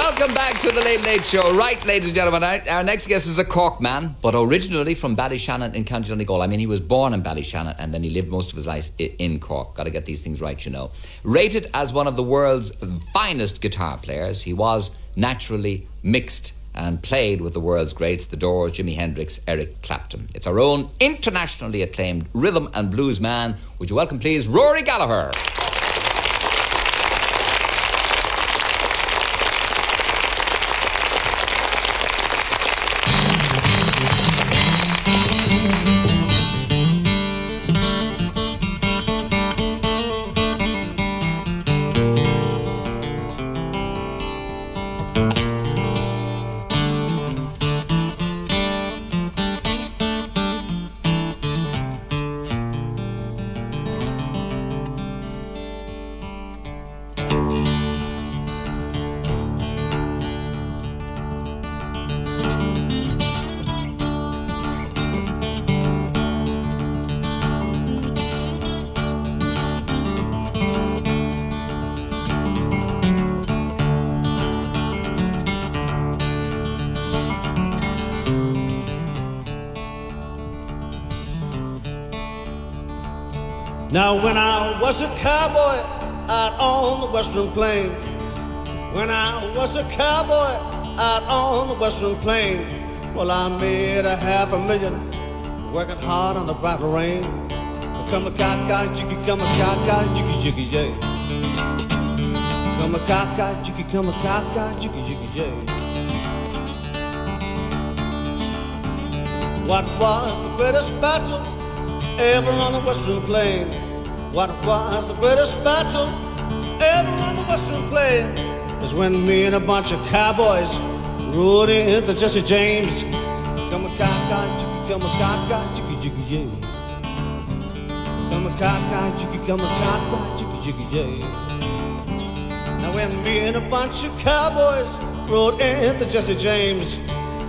Welcome back to the Late Late Show. Right, ladies and gentlemen, our, next guest is a Cork man, but originally from Ballyshannon in County Donegal. I mean, he was born in Ballyshannon and then he lived most of his life in Cork. Got to get these things right, you know. Rated as one of the world's finest guitar players, he was naturally mixed and played with the world's greats, The Doors, Jimi Hendrix, Eric Clapton. It's our own internationally acclaimed rhythm and blues man. Would you welcome, please, Rory Gallagher? Now, when I was a cowboy out on the western plain, when I was a cowboy out on the western plain, well, I made a half a million working hard on the bright rain. Come a caca, jiggy, come a caca, jiggy, jiggy, yay. Come a caca, jiggy, come a caca, jiggy, jiggy, yay. What was the greatest battle ever on the western plain? What was the greatest battle ever on the western plain? Is when me and a bunch of cowboys rode into Jesse James. Come a caca, jiggy, come a caca, jiggy, jiggy, yay. Come a caca, jiggy, come a caca, jiggy, jiggy, yay. Now when me and a bunch of cowboys rode into Jesse James,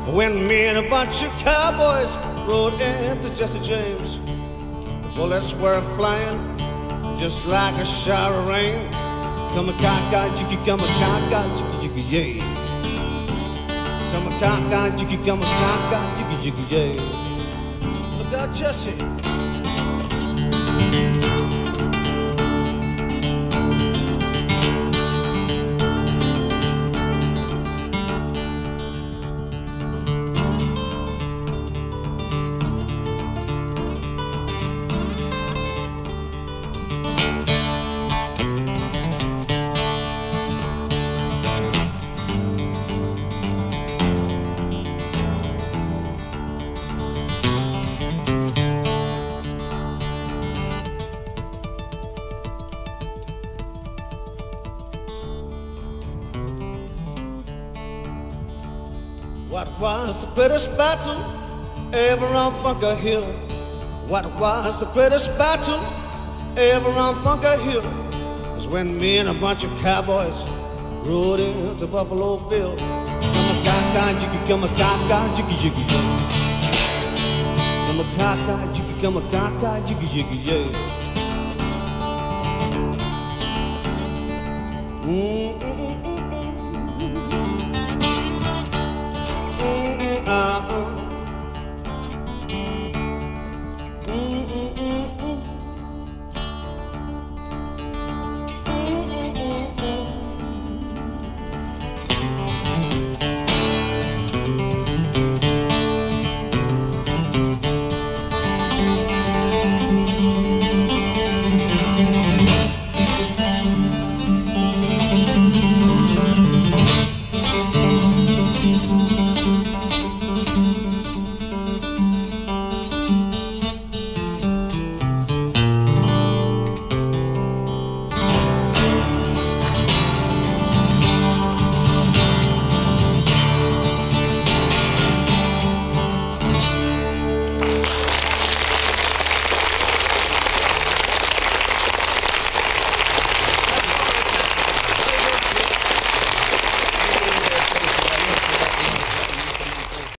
when me and a bunch of cowboys rode into Jesse James, bullets were flying just like a shower of rain. Come a caca, jiggy, come a caca, jiggy, jiggy, yay. Come a caca, jiggy, come a caca, jiggy, jiggy, yay. Look out, Jesse. What was the greatest battle ever on Bunker Hill? What was the greatest battle ever on Bunker Hill? Was when me and a bunch of cowboys rode into Buffalo Bill. Come a caca, jiggy, come a caca, jiggy, jiggy, yay. Come a caca, jiggy, come a caca, jiggy, jiggy, yay. Mm-mm.